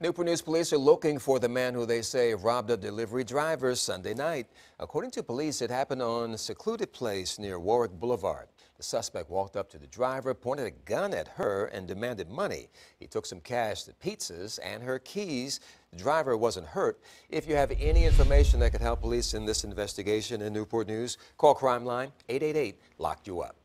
Newport News police are looking for the man who they say robbed a delivery driver Sunday night. According to police, it happened on a secluded place near Warwick Boulevard. The suspect walked up to the driver, pointed a gun at her, and demanded money. He took some cash, the pizzas, and her keys. The driver wasn't hurt. If you have any information that could help police in this investigation in Newport News, call Crime Line 888 Locked You Up.